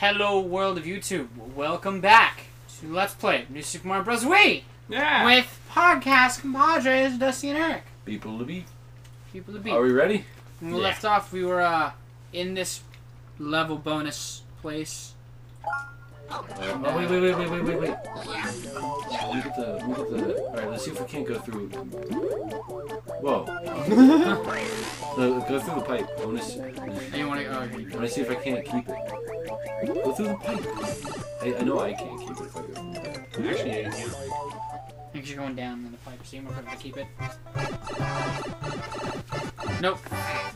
Hello, world of YouTube. Welcome back to Let's Play New Super Mario Bros. Wii Yeah. with podcast compadres Dusty and Erich. People to be. People to be. Are we ready? when we Yeah. left off, we were uh, in this level bonus place. Oh wait, wait, wait, wait, wait, wait, wait. Let me get the. Let me get the. All right, let's see if we can't go through. Whoa. no, go through the pipe. I want to. And you want to? Oh, okay. I want to see if I can't keep it. Go through the pipe. I, I know I can't keep it if I go through the pipe. Actually, yeah, yeah. I think you're going down in the pipe, so you're more to keep it. Nope.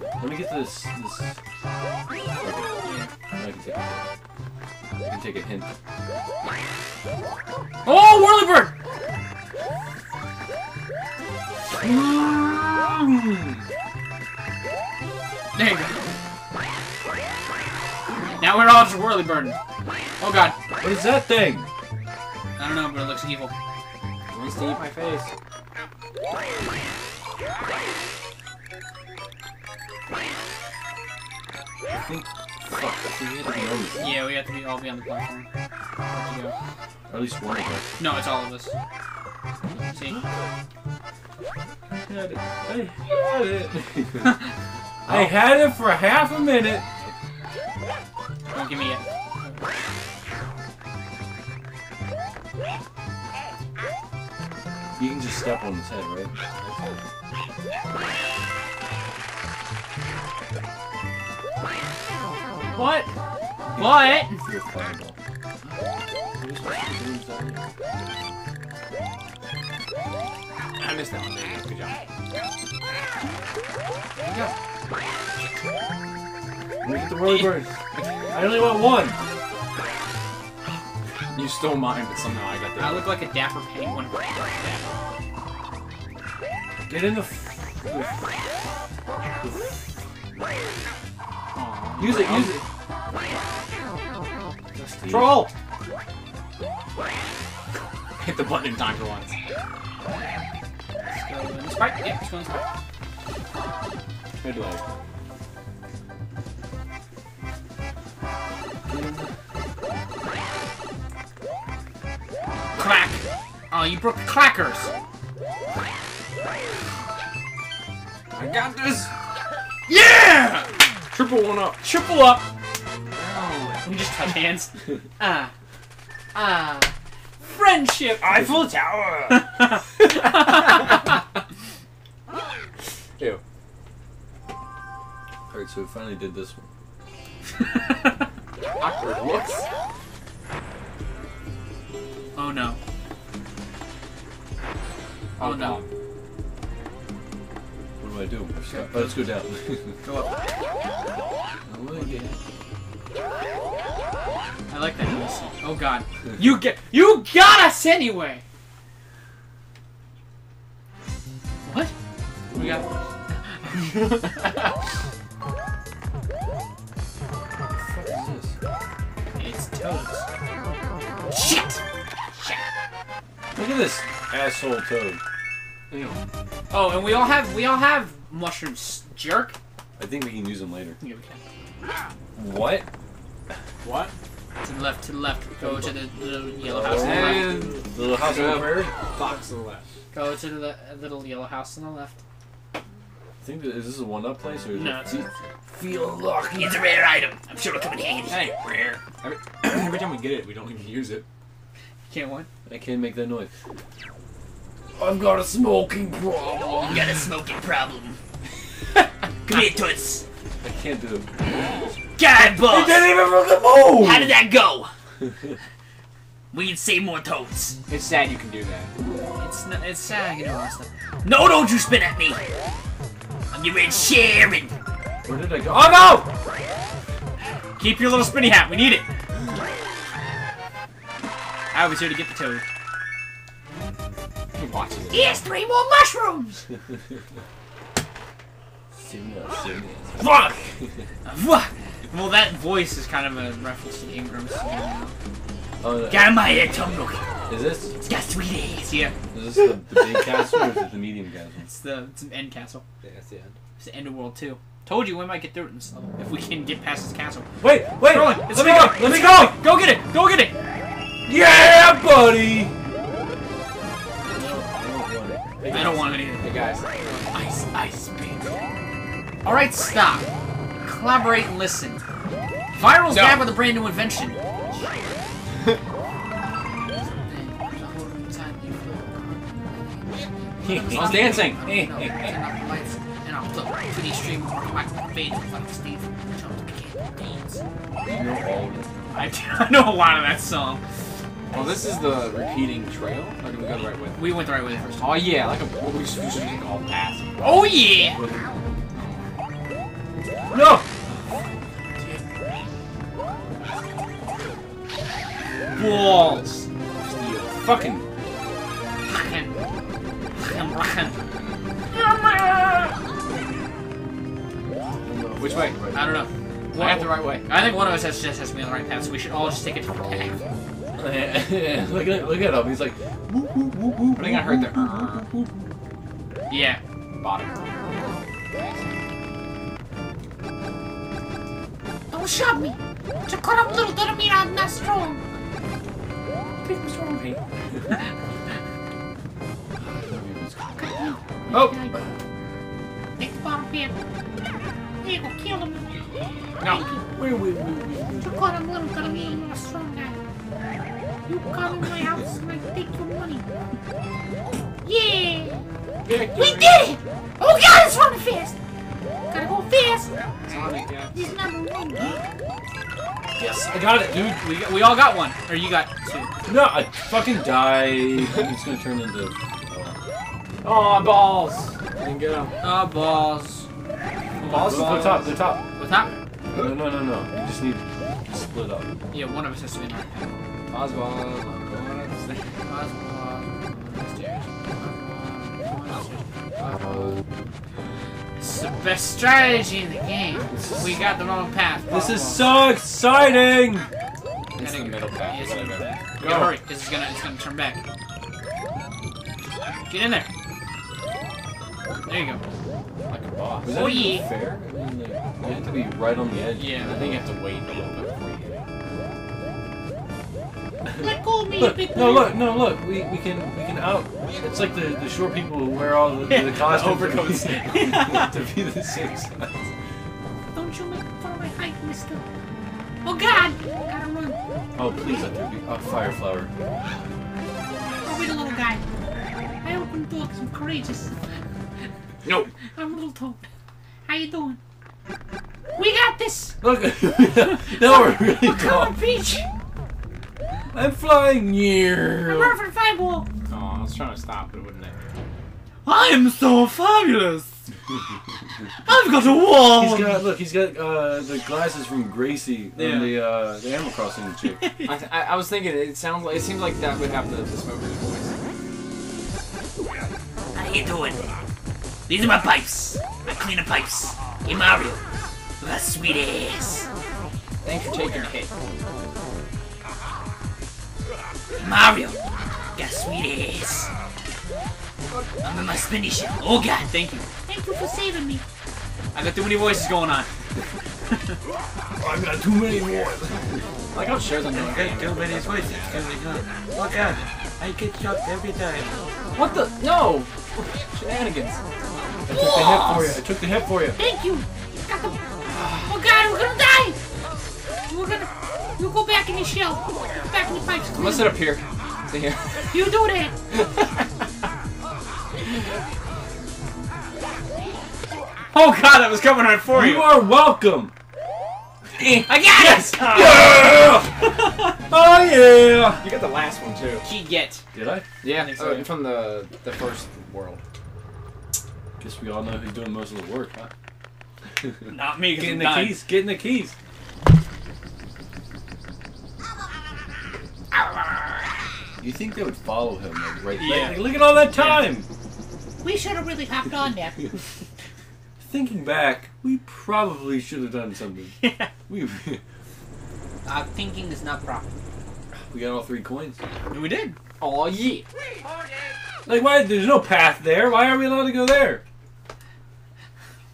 Let me get this. This. Okay. Yeah. I can take it. I can take a hint. Oh, Whirlybird! Mm. There you go. Now we're all just Whirlybird. Oh god. What is that thing? I don't know, but it looks evil. It wants to eat my face. I think. Fuck. We had to be on this. Yeah, we have to be all be on the platform. Have to go. Or at least one of us. No, it's all of us. See? had it. I had it. I had it for half a minute. Don't give me it. You can just step on his head, right? Down here? I missed that one. There you go. Good job. Let me get the rolling bird. I only want one. You stole mine, but somehow I got the. I look like a dapper penguin. Get in the. F- Aw. use it, use it. Dusty. Troll! Hit the button in time for once. Let's go sprite. Yeah, go in sprite. Good leg. Crack! Oh, you broke the clackers! I got this! Yeah! Triple one up. Triple up! We just touch hands. Ah. Ah. Friendship! Eiffel Tower! Ew. Alright, so we finally did this one. Awkward looks. oh no. Oh, no. God. What do I do? Oh, let's go down. Go up. I like that voice. Oh god. You get you got us anyway! What? We got What is this? It's toads. Shit! Shit. Look at this asshole toad. Ew. Oh, and we all have we all have mushrooms. Jerk. I think we can use them later. Yeah, we can. What? What? To the left, to the left. Go to the little yellow house on the left. And Little house on the prairie? box to the left. Go to the uh, little yellow house on the left. I think that, is this a one-up place or is No, it? it's, Feel lucky. it's a rare item. I'm sure it'll come in handy. Hey, rare. Every, every time we get it, we don't even use it. You Can't what? I can't make that noise. I've got a smoking problem. got a smoking problem. Come here, Toots. I can't do it. God, boss. It didn't even fucking move. How did that go? We can save more toads. It's sad you can do that. It's not, it's sad, you know, all stuff. No, don't you spin at me. I'm your red Sharon. Where did I go? Oh no! Keep your little spinny hat. We need it. I was here to get the toad. He watches it. Here's three more mushrooms. Simba, Simba. Fuck. Fuck. Well, that voice is kind of a reference to Ingram's. Oh, no. Got my head tongue. Is this It's got sweet ass. Yeah. is this the, the big castle or is it the medium castle? It's the it's an end castle. Yeah, that's the end. It's the end of world two. Told you we might get through it in this level if we can get past this castle. Wait, wait! Rolling, Let it's me go! rolling, Let me go! Go get it! Go get it! Yeah, buddy! I don't want it either. Hey guys. Ice, ice, baby. Alright, stop. Collaborate and listen. Viral's No. back with a brand new invention. I was dancing. You know all of it. I I know a lot of that song. Well, this is the repeating trail, or did we go the right way? We went the right way the first oh, time. Oh yeah, like a what we should, we should all paths. Oh yeah! No! Balls! Steel. Fucking. Fucking... Fucking... Which way? I don't know. I have the right way. I think one of us has just has to be on the right path, so we should all just take a different path. look at look at him. He's like. Whoop, whoop, whoop, whoop, I think I heard the. Yeah. bottom. Don't shove me. To cut up little doesn't mean I'm not strong. What's wrong with me? Oh! Take the bottom pin. There you go, kill him. No. Wait, wait, wait, wait. To cut him little doesn't mean I'm a strong guy. You come in my house and I take your money. Yeah! We did it! Oh god, it's running fast! Gotta go fast! Sonic, yeah. He's number one. Yes, I got it, dude. We, got, we all got one. Or you got two. No, I fucking died. It's gonna turn into. Uh, oh, balls! I didn't get them. Oh, balls. Balls Balls. the top, the top. With that? No, no, no, no. You just need to split up. Yeah, one of us has to be in the path. Oswald, I'm. It's best strategy in the game. We got the wrong path. This is so exciting! It's the middle path. it's the middle path. Go. Yeah, hurry, because it's gonna, it's gonna turn back. Get in there. There you go. Like a boss. Oh, that yeah. fair? I mean, you have to be right on the edge. Yeah. I think you have to wait a little bit Let go of me, Look, big no, look, no, look. We, we can we can out. It's like the, the short people who wear all the, the costumes overcoats. to be, the same size. Don't you make fun of my height, mister. Oh god! Gotta run. Oh, please let there be a fire flower. Oh, wait a little guy. I open the door because I'm courageous. No. I'm a little toad. How you doing? We got this! Look, now we're really We're tall. coming, Peach! I'm flying I'm near. running for the fireball! Oh, I was trying to stop, but it wouldn't let me. I'm so fabulous. I've got a wall. He's got look. He's got uh, the glasses from Gracie Yeah. and the uh, the Animal Crossing chick. I, I, I was thinking it sounds like it seems like that would have the, the smoker's voice. How you doing? These are my pipes. I clean the pipes. Hey Mario, you got sweet ass. Thanks for taking the hit. Mario, got sweet ass. I'm in my spinny shit. Oh god, thank you. Thank you for saving me. I got too many voices going on. I've got too many more. I like how it shows on the game. too many voices going on. Oh god, I get shot every time. What the? No! Shenanigans. I took the hip for you. I took the hip for you. Thank you! Oh god, we're gonna die! We're gonna... You go back in your shell. Back in the pipes. I'm gonna sit up here. See here. You do that! Oh god, I was coming on for You you. are welcome. I got it. Oh yeah. You got the last one too. He get. Did I? Yeah, think so, uh, yeah. from the the first world. Guess we all know who's doing most of the work, huh? Not me, Getting the keys. Getting the keys. You think they would follow him, like, right? Yeah. Like, look at all that time. We should have really hopped on there. Thinking back, we probably should have done something. Yeah. We Uh, thinking is not proper. we got all three coins. And we did. Oh yeah. Like, why? There's no path there. Why are we allowed to go there?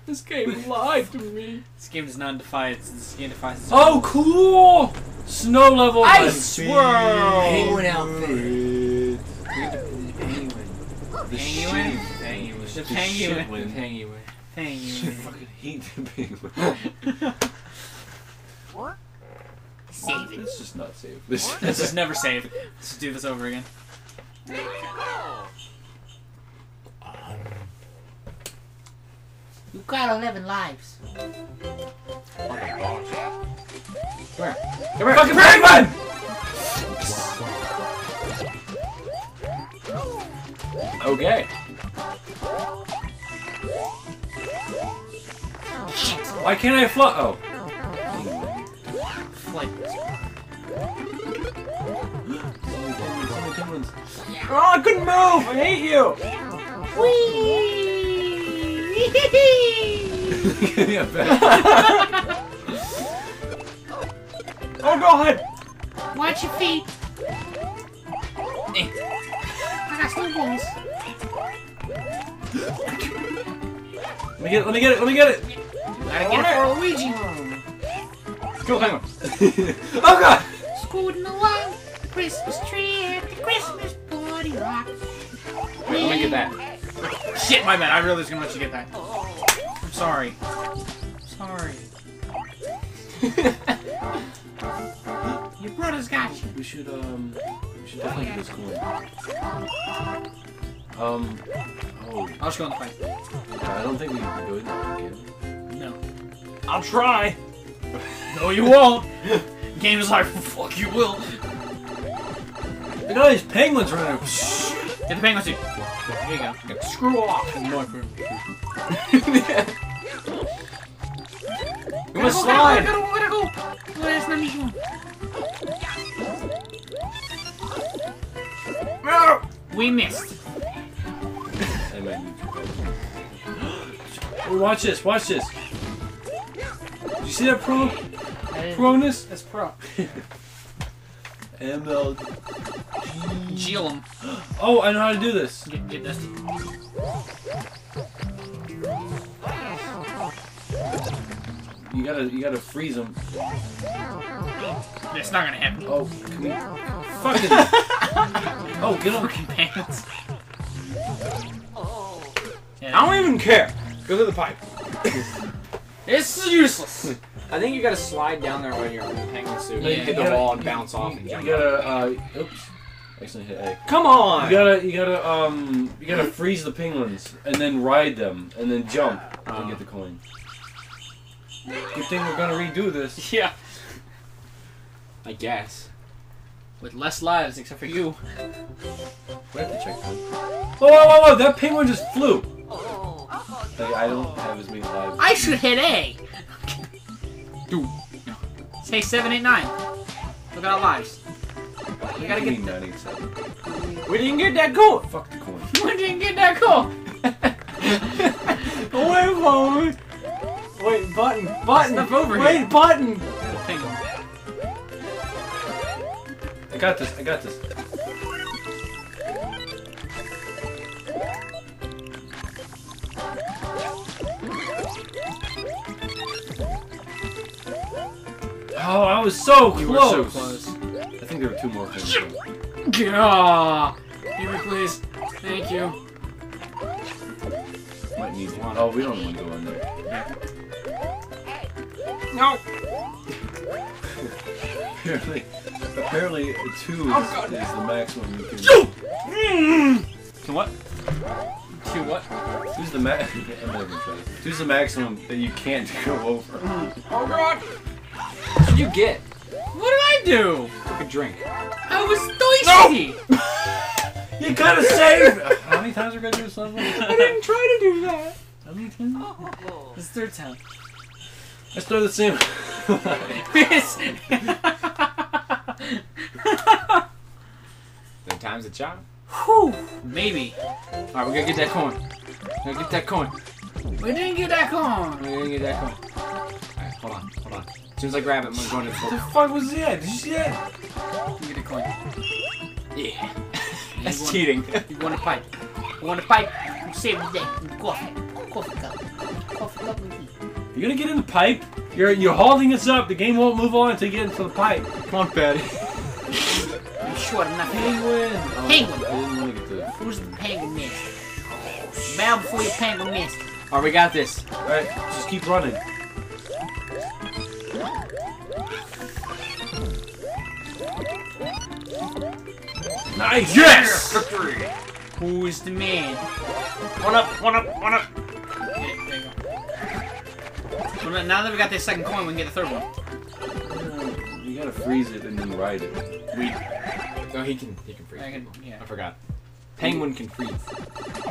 This game lied to me. This game does not defy its. This game defies its. Oh, cool! Snow level. Ice and World! Penguin outfit. outfit. Penguin. The Penguin? shitty Penguin. The The penguin. shitwin. Penguin. I Penguin. fucking hate the penguin. Save it. It's just not safe. This Let's just never save. Let's just do this over again. You got 11 lives. Come here. fucking penguin! Okay. Why can't I fly? Oh. Flight. So many penguins, so many penguins. Oh, I couldn't move. I hate you. Give me a back. Oh God. Watch your feet. I got snowballs. Let me get it, let me get it, let me get it! Gotta get it for Luigi. Kill the penguin. Oh god! Scooting along the Christmas tree at the Christmas party rock. Wait, let me get that. Shit, my bad. I really was gonna let you get that. I'm sorry. Sorry. Your brother's got you. We should, um, we should definitely get this coin. Um, oh, I'll just go in the fight. I don't think we can go in there again. No. I'll try. No, you won't. Game is like, fuck, you will. Look at all these penguins running. Get the penguins, suit. Here you go. Screw off. You Gotta must go, gotta slide. go, gotta go, gotta go. That's not We missed. I might need Oh, watch this, watch this. Did you see that pro? Pronus? That's pro. ML. Jeel him. Oh, I know how to do this. Get, get Dusty. You gotta, you gotta freeze them. It's not gonna happen. Oh, can we? Fucking. oh, get on. Fucking pants. Yeah, I don't even care. Go through the pipe. It's useless. I think you gotta slide down there when you're in the penguin suit. Yeah. You hit the gotta- wall and bounce off and You gotta, uh, oops. Accidentally hit A. Come on. You gotta, you gotta, um, you gotta freeze the penguins and then ride them and then jump Uh. and get the coin. Good thing we're gonna redo this. Yeah. I guess. With less lives, except for you. We have to check one. Whoa, whoa, whoa, whoa! That penguin just flew. Like, I don't have as many lives. I should hit A. Dude. Say seven, eight, nine. Look at our lives. We gotta get. nine, eight, seven. We didn't get that coin. Fuck the coin. We didn't get that cool. Wait. Wait, button, button. Step over Wait, here. button. I got this. I got this. Oh, I was so You were so close. I think there were two more things. Aw. Give me, please. Thank you. Might need one. Oh, we don't want to go in there. No. Apparently, apparently two is, Oh, is the maximum you can. To what? To what? Who's the ma- I'm never gonna try the maximum that you can't go over. Oh God. What did you get? What did I do? Took a drink. I was thirsty. You gotta save. How many times are we gonna do this level? I didn't try to do that. How many times? Oh, oh, oh. This is third time. Let's throw the same. Miss. Then time's a charm. Whew. Maybe. All right, we gotta get that coin. We gotta get that coin. We didn't get that corn. We gotta get that coin. All right, hold on, hold on. As soon as I grab it, I'm gonna the What the fuck was that? Did you see that? You get a coin. Yeah. You That's want- cheating. You want a pipe? You want a pipe? You save the day. Coffee. Coffee cup. cough a couple of. You're gonna get in the pipe. You're you're holding us up. The game won't move on until you get into the pipe. Come on, Patty. I'm sure I'm not. Penguin. Oh, Penguin. I didn't want to get the. Who's the penguin mist? Bow before your penguin mist. Alright, we got this. All right, just keep running. Nice. Yes! Victory. Who is the man? One up, one up, one up. Yeah, there you go. Well, now that we got this second coin, we can get the third one. You gotta freeze it and then ride it. No, he can. He can freeze. I can, yeah. I forgot. Penguin can freeze.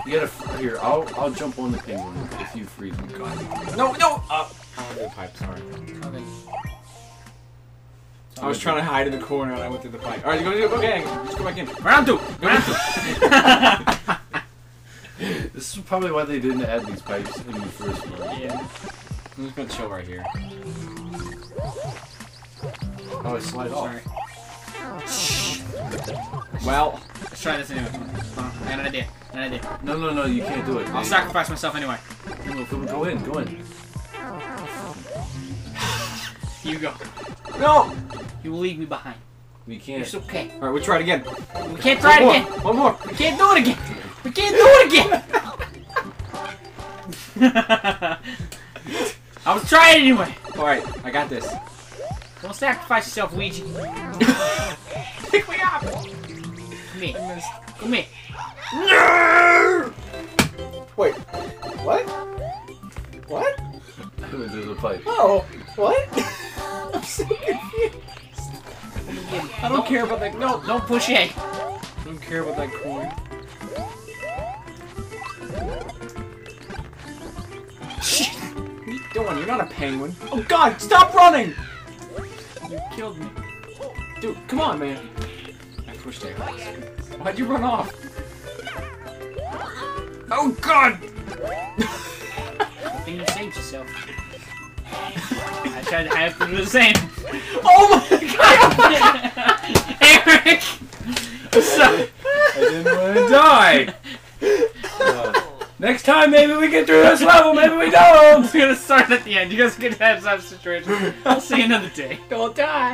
You gotta here. I'll I'll jump on the penguin if you freeze him. No, no. Uh, I through the pipe. Sorry. Okay. I was trying to hide in the corner and I went through the pipe. All right, go, go, okay. Just go back in. Round two. Round two. This is probably why they didn't add these pipes in the first one. yeah. I'm just gonna chill right here. Oh, it slide off. Sorry. Well, Let's try this anyway. Uh-huh. Hold on. I got an idea. An idea. No, no, no, you can't do it. I'll sacrifice myself anyway. Go, go, go in, go in. You go. no. You will leave me behind. We can't. It's okay. All right, we try it again. We can't try it one again. One more. We can't do it again. We can't do it again. I was trying anyway. All right, I got this. Don't sacrifice yourself, Luigi. Pick me up. Come here. Come here. Wait. What? What? There's a pipe. Oh. What? I don't care about that. No, Don't push A. I don't care about that coin. Shit. What are you doing? You're not a penguin. Oh God! Stop running, You killed me. dude. Come on, man. I pushed it. Why'd you run off? Oh God! I think you saved yourself. I tried. to have to do the same. Oh my God! Erich. So, I didn't want to die. Uh, next time, maybe we get through this level. Maybe we don't. I'm gonna start at the end. You guys can have some situation. I'll see you another day. Don't die.